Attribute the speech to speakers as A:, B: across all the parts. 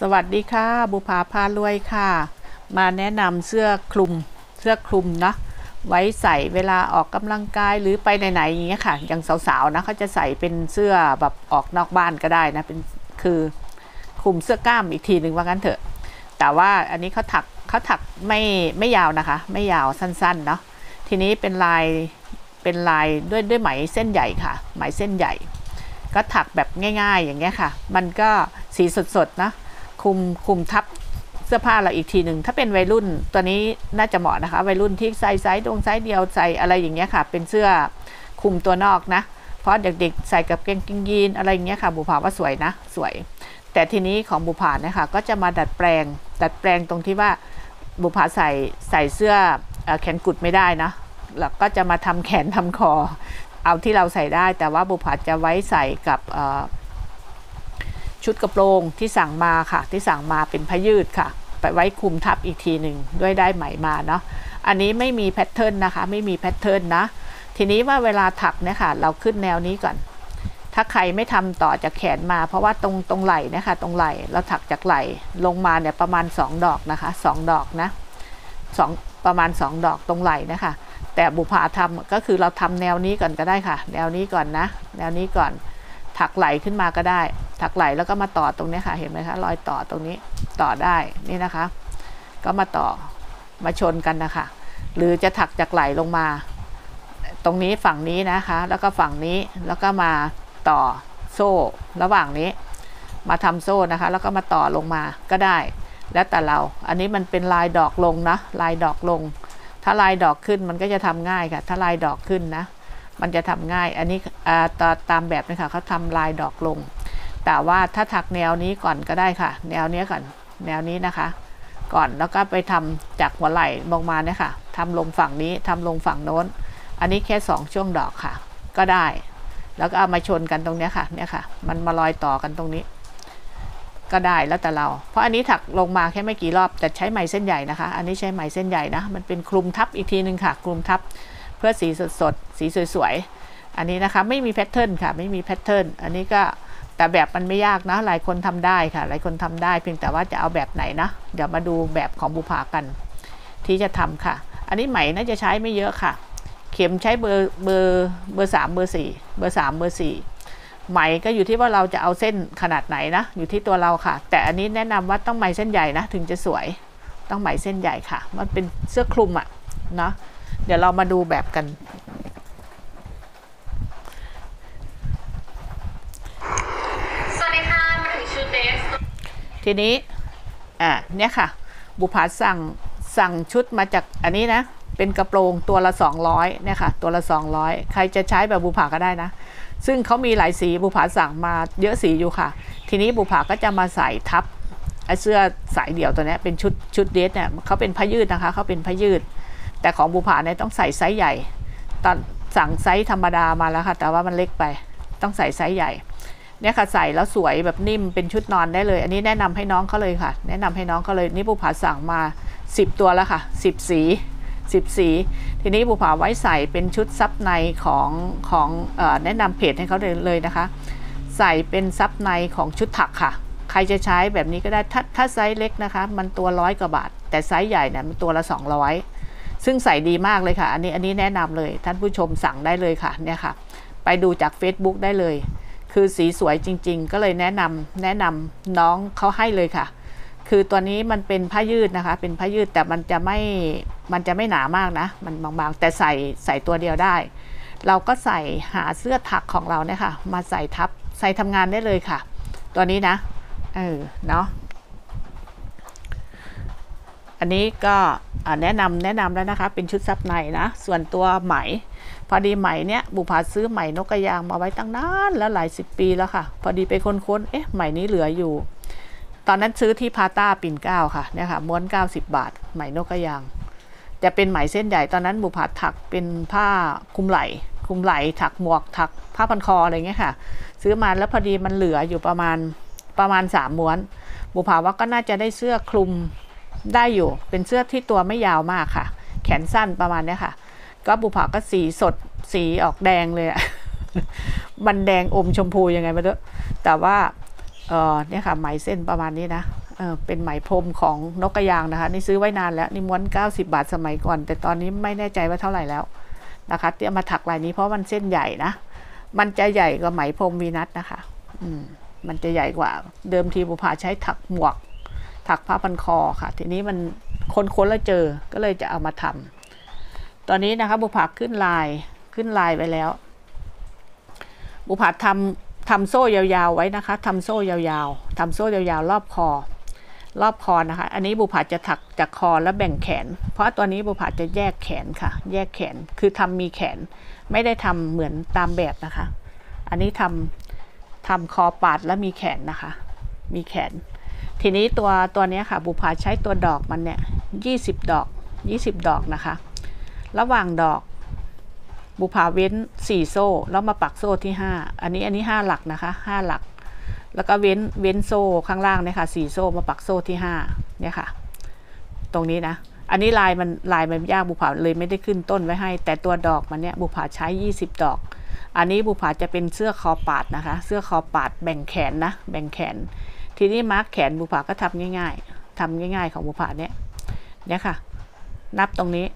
A: สวัสดีค่ะบุภาพารวยค่ะ มาแนะนำเสื้อคลุมเสื้อคลุมนะไว้ใส่เวลาออกกำลังกายหรือไปไหนๆอย่างเงี้ยค่ะอย่างสาวๆนะเขาจะใส่เป็นเสื้อแบบออกนอกบ้านก็ได้นะเป็นคือคลุมเสื้อกล้ามอีกทีหนึ่งว่างั้นเถอะ แต่ว่าอันนี้เขาถักเขาถักไม่ไม่ยาวนะคะ ไม่ยาวสั้นๆเนาะทีนี้เป็นลายเป็นลายด้วยด้วยไหมเส้นใหญ่ค่ะ ไหมเส้นใหญ่ ก็ถักแบบง่าย ๆ อย่างเงี้ยค่ะ มันก็สีสดๆนะ คุมคุมทับเสื้อผ้าเราอีกทีหนึ่งถ้าเป็นวัยรุ่นตัวนี้น่าจะเหมาะนะคะ วัยรุ่นที่ใส่ไซส์ดวงไซส์เดียวใส่อะไรอย่างเงี้ยค่ะ เป็นเสื้อคุมตัวนอกนะ เพราะเด็กๆใส่กับเกงกิงยีนอะไรอย่างเงี้ยค่ะ บุภาว่าสวยนะ สวย แต่ทีนี้ของบุภาเนี่ยค่ะก็จะมาดัดแปลง ดัดแปลงตรงที่ว่าบุภาใส่ใส่เสื้ออแขนกุดไม่ได้นะแล้วก็จะมาทำแขนทำคอ เอาที่เราใส่ได้ แต่ว่าบุภาจะไว้ใส่กับ ชุดกระโปรงที่สั่งมาค่ะ ที่สั่งมาเป็นผ้ายืดค่ะ ไปไว้คลุมทับอีกทีหนึ่งด้วยได้ไหมมาเนาะอันนี้ไม่มี pattern นะคะ ไม่มี pattern นะ ทีนี้ว่าเวลาถักเนี่ยค่ะ เราขึ้นแนวนี้ก่อน ถ้าใครไม่ทำต่อจากแขนมา เพราะว่าตรงตรงไหล่เนะคะตรงไหล่เราถักจากไหล่ลงมาเนี่ยประมาณ 2 ดอกนะคะ 2 ดอกนะสองประมาณ 2 ดอกตรงไหล่นะคะ แต่บุภาทำก็คือเราทำแนวนี้ก่อนก็ได้ค่ะ แนวนี้ก่อนนะ แนวนี้ก่อนถักไหล่ขึ้นมาก็ได้ ถักไหลแล้วก็มาต่อตรงนี้ค่ะเห็นไหมคะรอยต่อตรงนี้ต่อได้นี่นะคะ ก็มาต่อมาชนกันนะคะ หรือจะถักจากไหลลงมา ตรงนี้ฝั่งนี้นะคะ แล้วก็ฝั่งนี้แล้วก็มาต่อโซ่ระหว่างนี้ มาทำโซ่นะคะ แล้วก็มาต่อลงมาก็ได้ แล้วแต่เราอันนี้มันเป็นลายดอกลงนะลายดอกลง ถ้าลายดอกขึ้นมันก็จะทำง่ายค่ะ ถ้าลายดอกขึ้นนะมันจะทำง่าย อันนี้ตาตามแบบนี้ค่ะเขาทำลายดอกลง แต่ว่าถ้าถักแนวนี้ก่อนก็ได้ค่ะ แนวนี้ก่อนแนวนี้นะคะ ก่อนแล้วก็ไปทำจากหัวไหล่ลงมาเนี่ยค่ะทำลงฝั่งนี้ทำลงฝั่งโน้น อันนี้แค่สองช่วงดอกค่ะ ก็ได้ แล้วก็เอามาชนกันตรงเนี้ยค่ะเนี่ยค่ะ มันมาร้อยต่อกันตรงนี้ ก็ได้แล้วแต่เรา เพราะอันนี้ถักลงมาแค่ไม่กี่รอบแต่ใช้ไหมเส้นใหญ่นะคะ อันนี้ใช้ไหมเส้นใหญ่นะมันเป็นคลุมทับอีกทีหนึ่งค่ะ คลุมทับเพื่อสีสดๆสีสวยๆอันนี้นะคะไม่มี pattern ค่ะ ไม่มี pattern อันนี้ก็ แต่แบบมันไม่ยากนะ หลายคนทำได้ค่ะ หลายคนทำได้ เพียงแต่ว่าจะเอาแบบไหนนะ เดี๋ยวมาดูแบบของบุภากัน ที่จะทำค่ะ อันนี้ไหมน่าจะใช้ไม่เยอะค่ะ เข็มใช้เบอร์เบอร์เบอร์สามเบอร์สี่เบอร์สามเบอร์สี่ไหมก็อยู่ที่ว่าเราจะเอาเส้นขนาดไหนนะ อยู่ที่ตัวเราค่ะ แต่อันนี้แนะนำว่าต้องไหมเส้นใหญ่นะ ถึงจะสวย ต้องไหมเส้นใหญ่ค่ะ มันเป็นเสื้อคลุมอะเนาะเดี๋ยวเรามาดูแบบกัน
B: สวัสดีค่ะ มาถึงชุดเดรส
A: ทีนี้ อ่าเนี่ยค่ะ บุภาสั่งสั่งชุดมาจากอันนี้นะ เป็นกระโปรงตัวละ 200เนี่ยค่ะ ตัวละ 200 ใครจะใช้แบบบุภาก็ได้นะ ซึ่งเขามีหลายสีบุภาสั่งมาเยอะสีอยู่ค่ะ ทีนี้บุภาก็จะมาใส่ทับไอ้เสื้อสายเดี่ยวตัวนี้เป็นชุดชุดเดรสเนี่ยเขาเป็นผ้ายืดนะคะเขาเป็นผ้ายืด แต่ของบุภาเนี่ยต้องใส่ไซส์ใหญ่ ตอนสั่งไซส์ธรรมดามาแล้วค่ะ แต่ว่ามันเล็กไป ต้องใส่ไซส์ใหญ่ เนี่ยค่ะใส่แล้วสวยแบบนิ่มเป็นชุดนอนได้เลย อันนี้แนะนำให้น้องเขาเลยค่ะ แนะนำให้น้องเขาเลยนี่บุภาสั่งมา 10 ตัวแล้วค่ะ 10 สี 10 สี ทีนี้บุภาไว้ใส่เป็นชุดซับในของของอแนะนำเพจให้เขาเลยเลยนะคะ ใส่เป็นซับในของชุดถักค่ะ ใครจะใช้แบบนี้ก็ได้ถ้าถ้าไซส์เล็กนะคะ มันตัวร้อยกว่าบาท แต่ไซส์ใหญ่เนี่ยมันตัวละ 200 ซึ่งใส่ดีมากเลยค่ะ อันนี้อันนี้แนะนำเลยท่านผู้ชมสั่งได้เลยค่ะเนี่ยค่ะ ไปดูจาก Facebook ได้เลย คือสีสวยจริง ๆ ก็เลยแนะนำแนะนำน้องเขาให้เลยค่ะ คือตัวนี้มันเป็นผ้ายืดนะคะ เป็นผ้ายืดแต่มันจะไม่มันจะไม่หนามากนะ มันบางๆ แต่ใส่ใส่ตัวเดียวได้ เราก็ใส่หาเสื้อถักของเราเนี่ยค่ะ มาใส่ทับใส่ทำงานได้เลยค่ะ ตัวนี้นะเออเนาะอันนี้ก็แนะนำแนะนำแล้วนะคะ เป็นชุดซับในนะ ส่วนตัวไหม พอดีไหมเนี่ยบุพาซื้อไหมนกกระยางมาไว้ตั้งนานแล้วหลายสิบปีแล้วค่ะ พอดีไปค้นๆเอ๊ะไหมนี้เหลืออยู่ ตอนนั้นซื้อที่พาต้าปิ่นเก้าค่ะเนี่ยค่ะม้วน 90 บาท ไหมนกกระยาง จะเป็นไหมเส้นใหญ่ตอนนั้นบุพาถักเป็นผ้าคลุมไหล่คลุมไหล่ถักหมวกถักผ้าพันคออะไรเงี้ยค่ะ ซื้อมาแล้วพอดีมันเหลืออยู่ประมาณประมาณสามม้วน บุพาว่าก็น่าจะได้เสื้อคลุมได้อยู่ เป็นเสื้อที่ตัวไม่ยาวมากค่ะ แขนสั้นประมาณเนี้ยค่ะ ก็บุภาก็สีสดสีออกแดงเลยอะมันแดงอมชมพูยังไงไม่รู้แต่ว่าเออเนี่ยค่ะไหมเส้นประมาณนี้นะเออเป็นไหมพรมของนกกระยางนะคะ นี่ซื้อไว้นานแล้วนี่ม้วน 90 บาทสมัยก่อน แต่ตอนนี้ไม่แน่ใจว่าเท่าไหร่แล้วนะคะเตรียมมาถักลายนี้เพราะมันเส้นใหญ่นะ มันจะใหญ่กว่าไหมพรมวีนัสนะคะอืมมันจะใหญ่กว่าเดิมทีบุพาใช้ถักหมวก ถักผ้าพันคอค่ะ ทีนี้มันค้นๆแล้วเจอก็เลยจะเอามาทำ ตอนนี้นะคะบุพาขึ้นลายขึ้นลายไปแล้ว บุพาทำทำโซ่ยาวๆไว้นะคะทำโซ่ยาวๆทำโซ่ยาวๆ รอบคอ รอบคอนะคะ อันนี้บุผาจะถักจากคอแล้วแบ่งแขน เพราะตัวนี้บุผาจะแยกแขนค่ะ แยกแขนคือทำมีแขน ไม่ได้ทำเหมือนตามแบบนะคะ อันนี้ทำทำคอปาดแล้วมีแขนนะคะ มีแขน ทีนี้ตัวตัวนี้ค่ะ บุผาใช้ตัวดอกมันเนี่ยยี่สิบดอกยี่สิบดอกนะคะ ระหว่างดอกบุพาเว้นสี่โซ่ แล้วมาปักโซ่ที่ห้าอันนี้อันนี้ห้าหลักนะคะห้าหลัก แล้วก็เว้นเว้นโซ่ข้างล่างเนี่ยค่ะสี่โซ่มาปักโซ่ที่ห้าเนี่ยค่ะ ตรงนี้นะ อันนี้ลายมันลายมันยากบุผาเลยไม่ได้ขึ้นต้นไว้ให้ แต่ตัวดอกมันเนี่ยบุผาใช้ 20 ดอก อันนี้บุผาจะเป็นเสื้อคอปาดนะคะ เสื้อคอปาดแบ่งแขนนะ แบ่งแขน ทีนี้มาร์กแขนบุผาก็ทำง่าย ๆทำง่าย ๆ ของบุผาเนี่ย เนี่ยค่ะ นับตรงนี้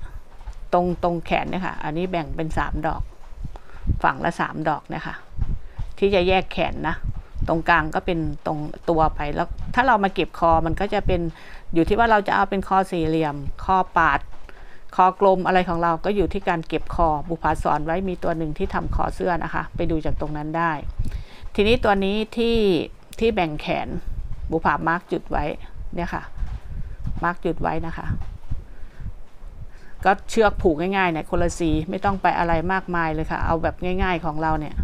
A: ตรงตรงแขนเนี่ยค่ะ อันนี้แบ่งเป็นสามดอก ฝั่งละสามดอกเนี่ยค่ะที่จะแยกแขนนะ ตรงกลางก็เป็นตรงตัวไปแล้ว ถ้าเรามาเก็บคอมันก็จะเป็นอยู่ที่ว่าเราจะเอาเป็นคอสี่เหลี่ยม คอปาด คอกลมอะไรของเราก็อยู่ที่การเก็บคอบุพาสอนไว้มีตัวหนึ่งที่ทำคอเสื้อนะคะ ไปดูจากตรงนั้นได้ ทีนี้ตัวนี้ที่ที่แบ่งแขนบุพามาร์กจุดไว้เนี่ยค่ะ มาร์กจุดไว้นะคะ ก็เชือกผูกง่ายๆเนี่ยคนละสีไม่ต้องไปอะไรมากมายเลยค่ะ เอาแบบง่าย ๆของเราเนี่ย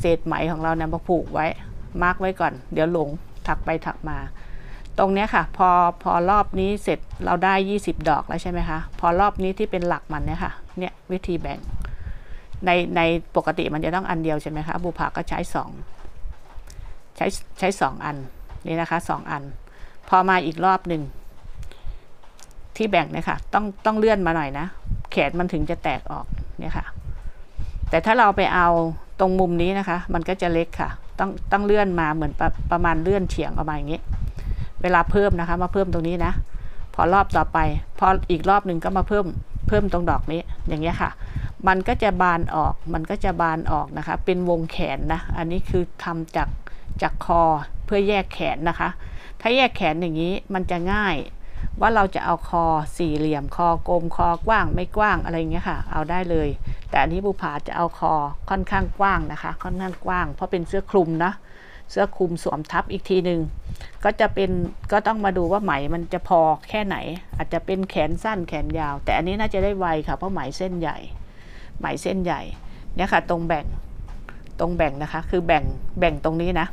A: เศษไหมของเราเนี่ยมาผูกไว้มาร์กไว้ก่อน เดี๋ยวหลงถักไปถักมา ตรงเนี้ยค่ะ พอพอรอบนี้เสร็จเราได้ 20 ดอกแล้วใช่ไหมคะพอรอบนี้ที่เป็นหลักมันเนี่ยค่ะเนี่ยวิธีแบ่งในในปกติมันจะต้องอันเดียวใช่ไหมคะบุภาก็ใช้สองใช้ใช้สองอันนี่นะคะสองอัน พอมาอีกรอบหนึ่ง ที่แบ่งเนี่ยค่ะ ต้องต้องเลื่อนมาหน่อยนะ แขนมันถึงจะแตกออกเนี่ยค่ะ แต่ถ้าเราไปเอาตรงมุมนี้นะคะ มันก็จะเล็กค่ะ ต้องต้องเลื่อนมาเหมือนประประมาณเลื่อนเฉียงออกมาอย่างนี้ เวลาเพิ่มนะคะ มาเพิ่มตรงนี้นะ พอรอบต่อไป พออีกรอบหนึ่งก็มาเพิ่มเพิ่มตรงดอกนี้อย่างเงี้ยค่ะ มันก็จะบานออก มันก็จะบานออกนะคะ เป็นวงแขนนะ อันนี้คือทำจากจากคอเพื่อแยกแขนนะคะ ถ้าแยกแขนอย่างนี้มันจะง่าย ว่าเราจะเอาคอสี่เหลี่ยมคอกลมคอกว้างไม่กว้างอะไรเงี้ยค่ะ เอาได้เลย แต่อันนี้บุผาจะเอาคอค่อนข้างกว้างนะคะ ค่อนข้างกว้าง เพราะเป็นเสื้อคลุมนะเสื้อคลุมสวมทับอีกทีหนึ่งก็จะเป็นก็ต้องมาดูว่าไหมมันจะพอแค่ไหน อาจจะเป็นแขนสั้นแขนยาว แต่อันนี้น่าจะได้ไวค่ะเพราะไหมเส้นใหญ่ ไหมเส้นใหญ่เนี่ยค่ะ ตรงแบ่งตรงแบ่งนะคะ คือแบ่งแบ่งตรงนี้นะ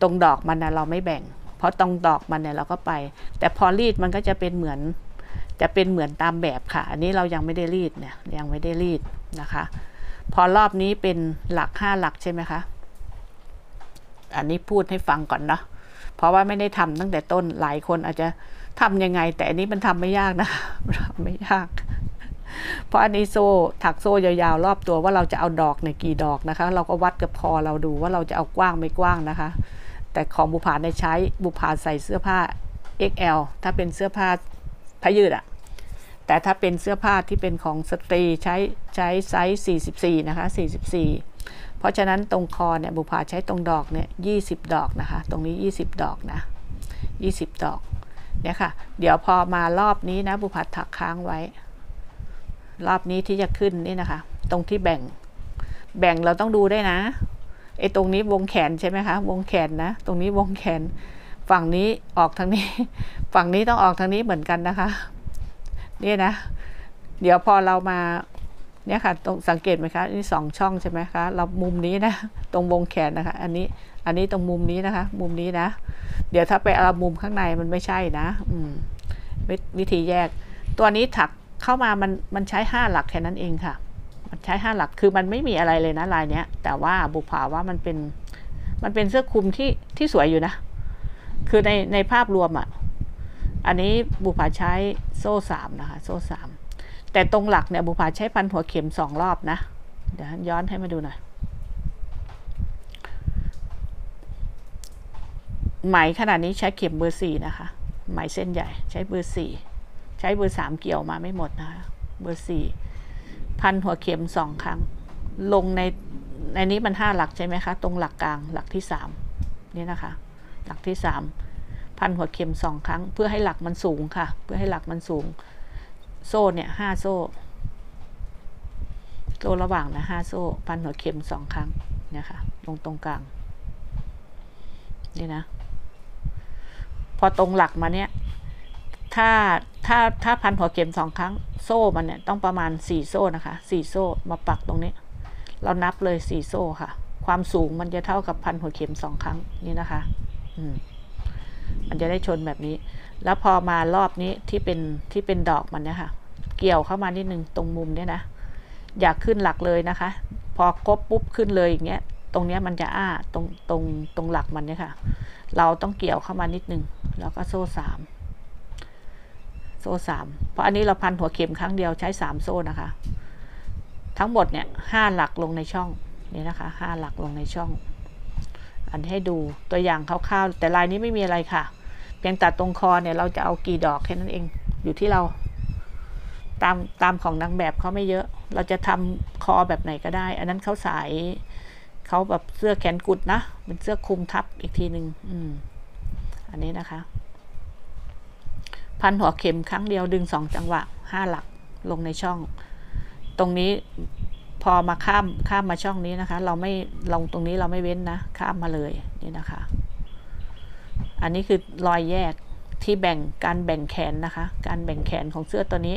A: ตรงดอกมันนะเราไม่แบ่ง พราะตรงดอกมันเนี่ยเราก็ไป แต่พอรีดมันก็จะเป็นเหมือน จะเป็นเหมือนตามแบบค่ะ อันนี้เรายังไม่ได้รีดเนี่ยยังไม่ได้รีดนะคะ พอรอบนี้เป็นหลักห้าหลักใช่ไหมคะอันนี้พูดให้ฟังก่อนเนาะเพราะว่าไม่ได้ทำตั้งแต่ต้นหลายคนอาจจะทำยังไง แต่อันนี้มันทำไม่ยากนะทำไม่ยาก เพราะอันนี้โซ่ถักโซ่ยาวๆ รอบตัวว่าเราจะเอาดอกในกี่ดอกนะคะ เราก็วัดกับคอเราดูว่าเราจะเอากว้างไม่กว้างนะคะ แต่ของบุพาในใช้บุพาใส่เสื้อผ้า XL ถ้าเป็นเสื้อผ้าผ้ายืดอะแต่ถ้าเป็นเสื้อผ้าที่เป็นของสตรีใช้ใช้ไซส์ 44 นะคะ 44 เพราะฉะนั้นตรงคอเนี่ยบุพาใช้ตรงดอกเนี่ย20 ดอกนะคะ ตรงนี้ 20 ดอกนะ 20 ดอกเนี่ยค่ะ เดี๋ยวพอมารอบนี้นะบุพาถักค้างไว้ รอบนี้ที่จะขึ้นนี่นะคะ ตรงที่แบ่ง แบ่งเราต้องดูได้นะ ไอ้ตรงนี้วงแขนใช่ไหมคะ วงแขนนะ ตรงนี้วงแขน ฝั่งนี้ออกทางนี้ ฝั่งนี้ต้องออกทางนี้เหมือนกันนะคะ นี่นะ เดี๋ยวพอเรามา เนี่ยค่ะ ตรงสังเกตไหมคะ นี่สองช่องใช่ไหมคะ เรามุมนี้นะ ตรงวงแขนนะคะ อันนี้ อันนี้ตรงมุมนี้นะคะ มุมนี้นะ เดี๋ยวถ้าไปเอามุมข้างในมันไม่ใช่นะ อืม วิธีแยก ตัวนี้ถักเข้ามามัน มันใช้ห้าหลักแค่นั้นเองค่ะ มันใช้ห้าหลักคือมันไม่มีอะไรเลยนะลายเนี้ย แต่ว่าบุภาว่ามันเป็นมันเป็นเสื้อคลุมที่ที่สวยอยู่นะ คือในในภาพรวมอะ่ะ อันนี้บุภาใช้โซ่สามนะคะ โซ่สามแต่ตรงหลักเนี่ยบุภาใช้พันหัวเข็มสองรอบนะ เดี๋ยวย้อนให้มาดูหน่อยไหมขนาดนี้ใช้เข็มเบอร์สี่นะคะ ไหมเส้นใหญ่ ใช้เบอร์สี่ใช้เบอร์สามเกี่ยวมาไม่หมดนะคะเบอร์สี่ พันหัวเข็มสองครั้ง ลงในในนี้มันห้าหลักใช่ไหมคะ ตรงหลักกลางหลักที่สามนี่นะคะ หลักที่สามพันหัวเข็มสองครั้ง เพื่อให้หลักมันสูงค่ะ เพื่อให้หลักมันสูง โซ่เนี่ยห้าโซ่โซ่ระหว่างนะห้าโซ่ พันหัวเข็มสองครั้งเนี่ยค่ะ ลงตรงกลางนี่นะ พอตรงหลักมาเนี่ย ถ้าถ้าถ้าพันหัวเข็มสองครั้ง โซ่มันเนี่ยต้องประมาณสี่โซ่นะคะสี่โซ่มาปักตรงนี้ เรานับเลยสี่โซ่ค่ะ ความสูงมันจะเท่ากับพันหัวเข็มสองครั้งนี่นะคะ อืมมันจะได้ชนแบบนี้ แล้วพอมารอบนี้ที่เป็นที่เป็นดอกมันเนี่ยค่ะ เกี่ยวเข้ามานิดนึงตรงมุมเนี่ยนะ อยากขึ้นหลักเลยนะคะ พอกบปุ๊บขึ้นเลยอย่างเงี้ย ตรงเนี้ยมันจะอ้าตรงตรงตรงหลักมันเนี่ยค่ะ เราต้องเกี่ยวเข้ามานิดนึง แล้วก็โซ่สาม ซ่สามเพราะอันนี้เราพันหัวเข็มครั้งเดียวใช้สามโซ่นะคะ ทั้งหมดเนี่ยห้าหลักลงในช่องนี่นะคะห้าหลักลงในช่อง อันนี้ให้ดูตัวอย่างคร่าวๆแต่ลายนี้ไม่มีอะไรค่ะ เพียงตัดตรงคอเนี่ยเราจะเอากี่ดอกแค่นั้นเองอยู่ที่เรา ตามตามของนางแบบเขาไม่เยอะ เราจะทำคอแบบไหนก็ได้ อันนั้นเขาสายเขาแบบเสื้อแขนกุดนะเป็นเสื้อคลุมทับอีกทีหนึ่งอืมอันนี้นะคะ พันหัวเข็มครั้งเดียวดึงสองจังหวะห้าหลักลงในช่อง ตรงนี้พอมาข้ามข้ามมาช่องนี้นะคะ เราไม่ลงตรงนี้เราไม่เว้นนะข้ามมาเลยนี่นะคะ อันนี้คือรอยแยกที่แบ่งการแบ่งแขนนะคะ การแบ่งแขนของเสื้อตัวนี้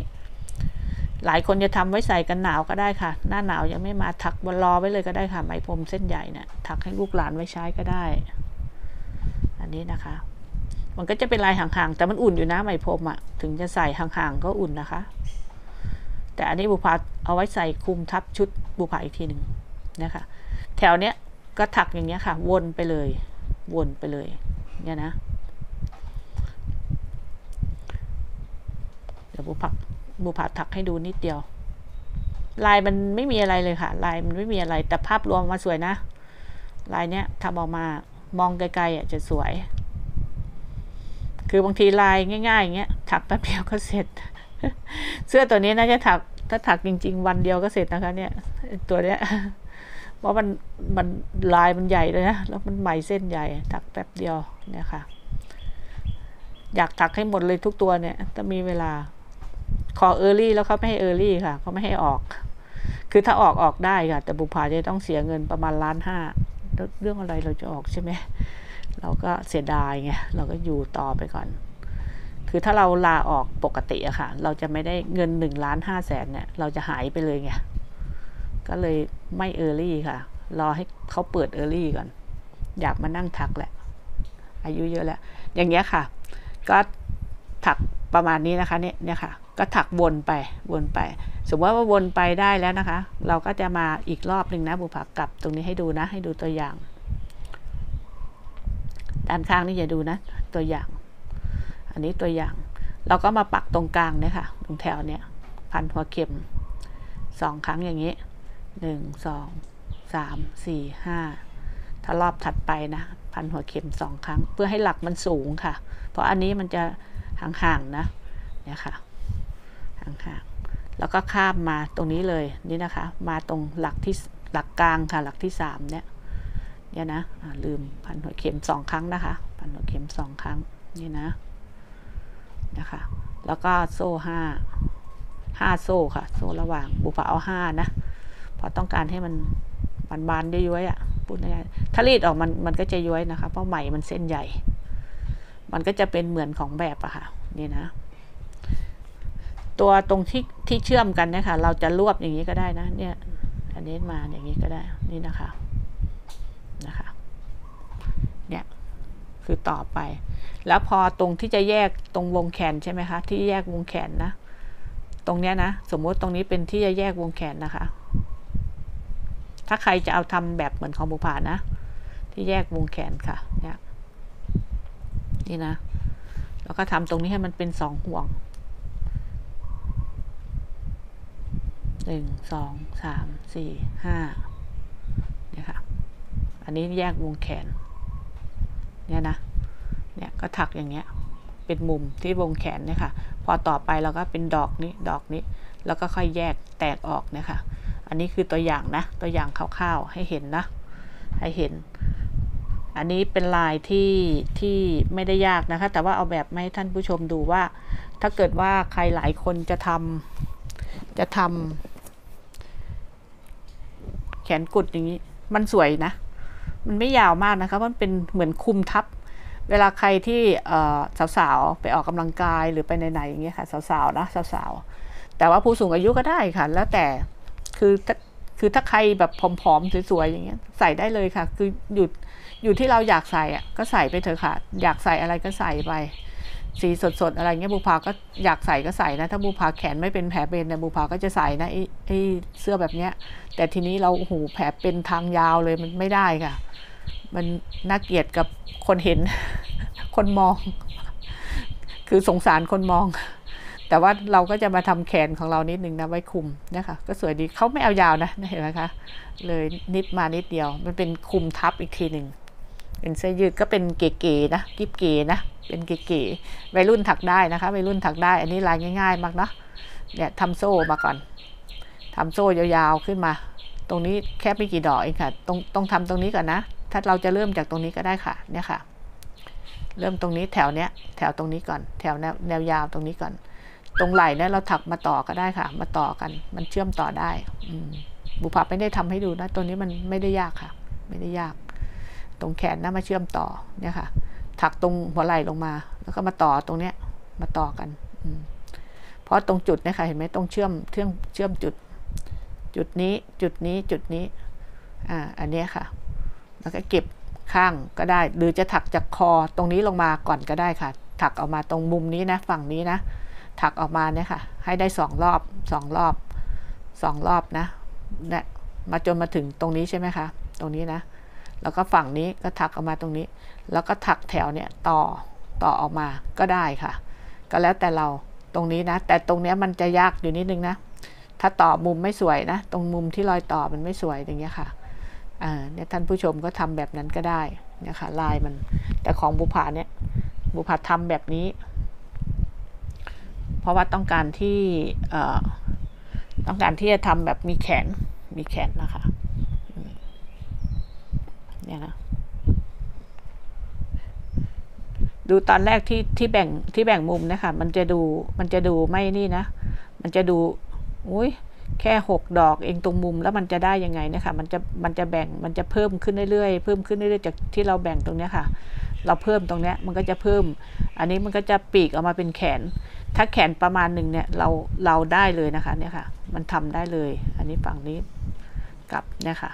A: หลายคนจะทำไว้ใส่กันหนาวก็ได้ค่ะ หน้าหนาวยังไม่มาถักบนรอไว้เลยก็ได้ค่ะไหมพรมเส้นใหญ่เนี่ยถักให้ลูกหลานไว้ใช้ก็ได้ อันนี้นะคะ มันก็จะเป็นลายห่างๆ แต่มันอุ่นอยู่นะไหมพรมอะถึงจะใส่ห่างๆ ก็อุ่นนะคะ แต่อันนี้บุพาเอาไว้ใส่คลุมทับชุดบุพาอีกทีหนึ่งนะคะ แถวเนี้ยก็ถักอย่างเงี้ยค่ะ วนไปเลย วนไปเลย เนี่ยนะ เดี๋ยวบุพาบุพาถักให้ดูนิดเดียว ลายมันไม่มีอะไรเลยค่ะ ลายมันไม่มีอะไร แต่ภาพรวมมาสวยนะ ลายเนี้ยทำออกมามองไกลๆอะจะสวย คือบางทีลายง่ายๆอย่างเงี้ยถักแป๊บเดียวก็เสร็จ เสื้อตัวนี้น่าจะถักถ้าถักจริง ๆ วันเดียวก็เสร็จนะคะ เนี่ย ตัวเนี้ยเพราะมันมันลายมันใหญ่เลยนะแล้วมันไหมเส้นใหญ่ถักแป๊บเดียวเนี่ยค่ะ อยากถักให้หมดเลยทุกตัวเนี่ยถ้ามีเวลา ขอเออร์ลี่แล้วเขาไม่ให้เออร์ลี่ค่ะเขาไม่ให้ออก คือถ้าออกออกได้ค่ะ แต่บุพาจะต้องเสียเงินประมาณล้านห้าเรื่องอะไรเราจะออกใช่ไหม เราก็เสียดายไงเราก็อยู่ต่อไปก่อน คือถ้าเราลาออกปกติอะค่ะ เราจะไม่ได้เงินหนึ่งล้านห้าแสนเนี่ย เราจะหายไปเลยไงก็เลยไม่ early ค่ะ รอให้เขาเปิด early ก่อน อยากมานั่งถักแหละ อายุเยอะแล้ว อย่างเงี้ยค่ะ ก็ถักประมาณนี้นะคะ เนี่ยเนี่ยค่ะ ก็ถักวนไปวนไป สมมติว่าวนไปได้แล้วนะคะ เราก็จะมาอีกรอบหนึ่งนะบุผักกลับตรงนี้ให้ดูนะ ให้ดูตัวอย่าง ด้านข้างนี่อย่าดูนะ ตัวอย่าง อันนี้ตัวอย่าง เราก็มาปักตรงกลางเนี่ยค่ะ ตรงแถวเนี้ยพันหัวเข็มสองครั้งอย่างนี้หนึ่งสองสามสี่ห้าถ้ารอบถัดไปนะ พันหัวเข็มสองครั้ง เพื่อให้หลักมันสูงค่ะ เพราะอันนี้มันจะห่างๆนะเนี่ยค่ะห่างๆแล้วก็ข้ามมาตรงนี้เลยนี่นะคะ มาตรงหลักที่หลักกลางค่ะ หลักที่สามเนี่ย เนี่ยนะลืมพันหัวเข็มสองครั้งนะคะ พันหัวเข็มสองครั้งนี่นะนะคะแล้วก็โซ่ห้าห้าโซ่ค่ะ โซ่ระหว่างบุพาเอาห้านะเพราะต้องการให้มันมันบานย้อยๆอะพูดง่ายๆถ้ารีดออกมันมันก็จะย้อยนะคะ เพราะไหมมันเส้นใหญ่ มันก็จะเป็นเหมือนของแบบอะค่ะนี่นะ ตัวตรงที่ที่เชื่อมกันนี่ยค่ะเราจะรวบอย่างนี้ก็ได้นะ เนี่ย อันนี้มาอย่างนี้ก็ได้นี่นะคะ นะคะเนี่ยคือต่อไป แล้วพอตรงที่จะแยกตรงวงแขนใช่ไหมคะ ที่แยกวงแขนนะ ตรงเนี้ยนะ สมมติตรงนี้เป็นที่จะแยกวงแขนนะคะ ถ้าใครจะเอาทำแบบเหมือนของบุพานะ ที่แยกวงแขนค่ะ เนี่ย นี่นะ แล้วก็ทำตรงนี้ให้มันเป็นสองห่วงหนึ่งสองสามสี่ห้า อันนี้แยกวงแขน เนี่ยนะ เนี่ยก็ถักอย่างเงี้ย เป็นมุมที่วงแขนเนี่ยค่ะ พอต่อไปเราก็เป็นดอกนี้ ดอกนี้ แล้วก็ค่อยแยกแตกออกเนี่ยค่ะ อันนี้คือตัวอย่างนะ ตัวอย่างคร่าวๆให้เห็นนะ ให้เห็น อันนี้เป็นลายที่ที่ไม่ได้ยากนะคะ แต่ว่าเอาแบบมาให้ท่านผู้ชมดูว่า ถ้าเกิดว่าใครหลายคนจะทำจะทำแขนกุดอย่างนี้ มันสวยนะ มันไม่ยาวมากนะคะมันเป็นเหมือนคุมทับ เวลาใครที่สาวๆไปออกกำลังกายหรือไปไหนๆอย่างเงี้ยค่ะสาวๆนะสาวๆแต่ว่าผู้สูงอายุก็ได้ค่ะ แล้วแต่คือคือถ้าใครแบบผอมๆสวยๆอย่างเงี้ยใส่ได้เลยค่ะ คืออยู่อยู่ที่เราอยากใส่อะก็ใส่ไปเถอะค่ะ อยากใส่อะไรก็ใส่ไป สีสดๆ อะไรเงี้ยบูพาก็อยากใส่ก็ใส่นะ ถ้าบูพาแขนไม่เป็นแผลเป็นเนี่ยบูพาก็จะใส่นะไอ้ไอ้เสื้อแบบเนี้ย แต่ทีนี้เราโอ้โหแผลเป็นทางยาวเลยมันไม่ได้ค่ะ มันน่าเกลียดกับคนเห็น คนมอง คือสงสารคนมอง แต่ว่าเราก็จะมาทำแขนของเรานิดนึงนะไว้คุมนะคะ ก็สวยดีเขาไม่เอายาวนะเห็นไหมคะ เลยนิดมานิดเดียว มันเป็นคุมทับอีกทีหนึ่งเป็นเสื้อยืดก็เป็นเก๋ๆนะกิบเก๋นะเป็นเก๋ๆวัยรุ่นถักได้นะคะวัยรุ่นถักได้ อันนี้ลายง่าย ๆ มากเนาะเนี่ยทำโซ่มาก่อนทำโซ่ยาวๆขึ้นมา ตรงนี้แค่ไม่กี่ดอกเองค่ะต้องต้องทำตรงนี้ก่อนนะ ถ้าเราจะเริ่มจากตรงนี้ก็ได้ค่ะ เนี่ยค่ะ เริ่มตรงนี้แถวเนี้ย แถวตรงนี้ก่อน แถวแนวแนวยาวตรงนี้ก่อน ตรงไหล่เนี่ยเราถักมาต่อก็ได้ค่ะ มาต่อกัน มันเชื่อมต่อได้ อืบุพภาไม่ได้ทำให้ดูนะ ตัวนี้มันไม่ได้ยากค่ะ ไม่ได้ยาก ตรงแขนนะมาเชื่อมต่อ เนี่ยค่ะ ถักตรงหัวไหล่ลงมา แล้วก็มาต่อตรงเนี้ย มาต่อกันอเพราะตรงจุดเนี่ยค่ะเห็นไหมตรงเชื่อมเชื่อมเชื่อมจุด จุดนี้จุดนี้จุดนี้ อ่า อันนี้ค่ะ แล้วก็เก็บข้างก็ได้ หรือจะถักจากคอตรงนี้ลงมาก่อนก็ได้ค่ะ ถักออกมาตรงมุมนี้นะฝั่งนี้นะ ถักออกมาเนี่ยค่ะ ให้ได้สองรอบสองรอบสองรอบนะเนี่ยมาจนมาถึงตรงนี้ใช่ไหมคะ ตรงนี้นะ แล้วก็ฝั่งนี้ก็ถักออกมาตรงนี้ แล้วก็ถักแถวเนี่ยต่อต่อออกมาก็ได้ค่ะ ก็แล้วแต่เราตรงนี้นะ แต่ตรงเนี้ยมันจะยากอยู่นิดนึงนะ ถ้าต่อมุมไม่สวยนะ ตรงมุมที่รอยต่อมันไม่สวยอย่างเงี้ยค่ะ เนี่ยท่านผู้ชมก็ทำแบบนั้นก็ได้นี่ยค่ะลายมัน แต่ของบุพาเนี่ยบุพาทำแบบนี้ เพราะว่าต้องการที่ต้องการที่จะทำแบบมีแขนมีแขนนะคะเนี่ยนะดูตอนแรกที่ที่แบ่งที่แบ่งมุมนะคะ มันจะดูมันจะดูไม่นี่นะ มันจะดู อุ้ย แค่หกดอกเองตรงมุมแล้วมันจะได้ยังไงนะคะมันจะมันจะแบ่งมันจะเพิ่มขึ้นเรื่อยๆเพิ่มขึ้นเรื่อยๆจากที่เราแบ่งตรงเนี้ยค่ะ เราเพิ่มตรงเนี้ยมันก็จะเพิ่ม อันนี้มันก็จะปีกออกมาเป็นแขน ถ้าแขนประมาณหนึ่งเนี่ยเราเราได้เลยนะคะเนี่ยค่ะ มันทำได้เลย อันนี้ฝั่งนี้กับเนี่ยค่ะ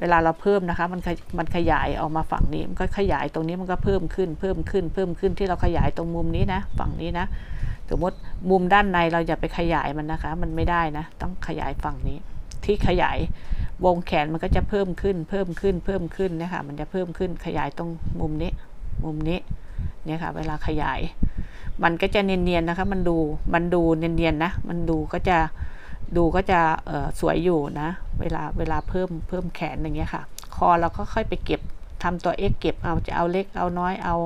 A: เวลาเราเพิ่มนะคะมันมันขยายออกมาฝั่งนี้มันก็ขยายตรงนี้มันก็เพิ่มขึ้นเพิ่มขึ้นเพิ่มขึ้นที่เราขยายตรงมุมนี้นะ ฝั่งนี้นะ สมมติมุมด้านในเราอย่าไปขยายมันนะคะ มันไม่ได้นะ ต้องขยายฝั่งนี้ ที่ขยายวงแขนมันก็จะเพิ่มขึ้น เพิ่มขึ้น เพิ่มขึ้นนะคะ มันจะเพิ่มขึ้นขยายตรงมุมนี้ มุมนี้ เนี่ยค่ะ เวลาขยาย มันก็จะเนียนๆนะคะ มันดู มันดูเนียนๆนะ มันดูก็จะ ดูก็จะสวยอยู่นะ เวลา เวลาเพิ่ม เพิ่มแขนอย่างเงี้ยค่ะ คอเราก็ค่อยไปเก็บ ทำตัว x เก็บเอาจะเอาเล็กเอาน้อยเอา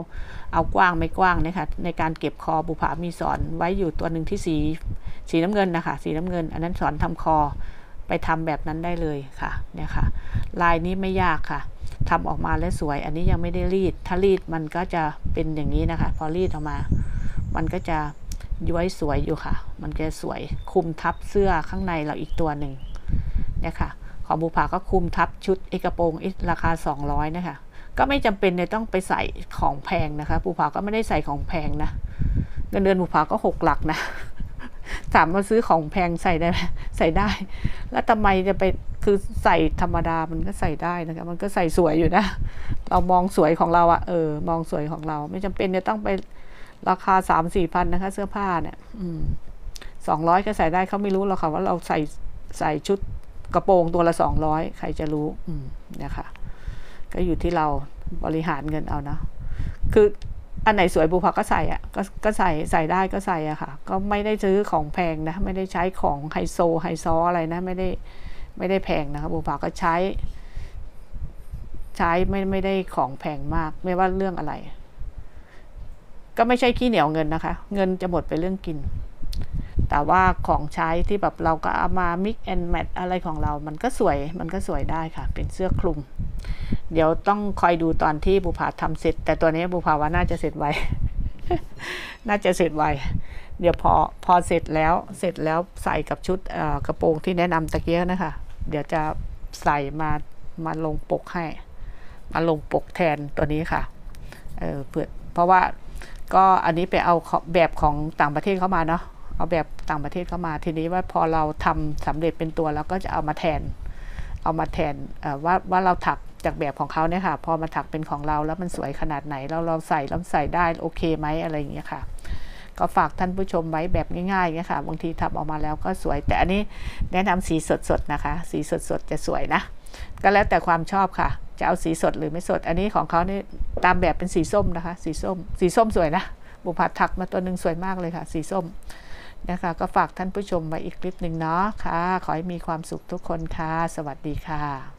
A: เอากว้างไม่กว้างเนี่ยค่ะในการเก็บคอบุผามีสอนไว้อยู่ตัวหนึ่งที่สีสีน้ำเงินนะคะสีน้ำเงิน อันนั้นสอนทำคอไปทำแบบนั้นได้เลยค่ะเนี่ยค่ะ ลายนี้ไม่ยากค่ะทำออกมาแล้วสวย อันนี้ยังไม่ได้รีด ถ้ารีดมันก็จะเป็นอย่างนี้นะคะ พอรีดออกมา มันก็จะย้วยสวยอยู่ค่ะ มันจะสวยคุมทับเสื้อข้างในเราอีกตัวหนึ่งเนี่ยค่ะ ของบุภาก็คุมทับชุดเอกโปรงราคา 200 นะคะ ก็ไม่จำเป็นเลยต้องไปใส่ของแพงนะคะบุภาก็ไม่ได้ใส่ของแพงนะเงินเดือนบุภาก็หกหลักนะถามมาซื้อของแพงใส่ได้ไหมใส่ได้ แล้วทำไมจะไปคือใส่ธรรมดามันก็ใส่ได้นะคะมันก็ใส่สวยอยู่นะ เรามองสวยของเราอะเออมองสวยของเรา ไม่จำเป็นจะต้องไปราคาสามสี่พันนะคะ เสื้อผ้าเนี่ยสองร้อยก็ใส่ได้เขาไม่รู้หรอกค่ะว่าเราใส่ใส่ชุดกระโปรงตัวละสองร้อยใครจะรู้อืมนี่ยค่ะ ก็อยู่ที่เราบริหารเงินเอานะคืออันไหนสวยบุพก็ใส่อะก็ก็ใส่ใส่ได้ก็ใส่อะค่ะ ก็ไม่ได้ซื้อของแพงนะ ไม่ได้ใช้ของไฮโซไฮซออะไรนะ ไม่ได้ไม่ได้แพงนะคะบุพก็ใช้ ใช้ไม่ไม่ได้ของแพงมาก ไม่ว่าเรื่องอะไร ก็ไม่ใช่ขี้เหนียวเงินนะคะ เงินจะหมดไปเรื่องกิน แต่ว่าของใช้ที่แบบเราก็เอามา mix and match อะไรของเรา มันก็สวย มันก็สวยได้ค่ะ เป็นเสื้อคลุม เดี๋ยวต้องคอยดูตอนที่บุภาทำเสร็จ แต่ตัวนี้บุภาว่าน่าจะเสร็จไว น่าจะเสร็จไว เดี๋ยวพอพอเสร็จแล้ว เสร็จแล้วใส่กับชุดกระโปรงที่แนะนำตะเกียนะคะ เดี๋ยวจะใส่มามาลงปกให้ มาลงปกแทนตัวนี้ค่ะ เออเพื่อเพราะว่าก็อันนี้ไปเอาแบบของต่างประเทศเข้ามาเนาะ เอาแบบต่างประเทศเข้ามา ทีนี้ว่าพอเราทำสำเร็จเป็นตัวแล้วก็จะเอามาแทน เอามาแทนว่าว่าเราถักจากแบบของเขาเนี่ยค่ะ พอมาถักเป็นของเราแล้วมันสวยขนาดไหนแล้วเราใส่แล้วใส่ได้โอเคไหมอะไรอย่างเงี้ยค่ะ ก็ฝากท่านผู้ชมไว้แบบง่ายๆเงี้ยค่ะ บางทีทำออกมาแล้วก็สวย แต่อันนี้แนะนำสีสดๆนะคะ สีสดๆจะสวยนะ ก็แล้วแต่ความชอบค่ะ จะเอาสีสดหรือไม่สด อันนี้ของเขาเนี่ตามแบบเป็นสีส้มนะคะ สีส้ม สีส้มสวยนะ บุพัดถักมาตัวหนึ่งสวยมากเลยค่ะ สีส้ม นะคะ ก็ฝากท่านผู้ชมไว้อีกคลิปหนึ่งเนาะค่ะ ขอให้มีความสุขทุกคนค่ะ สวัสดีค่ะ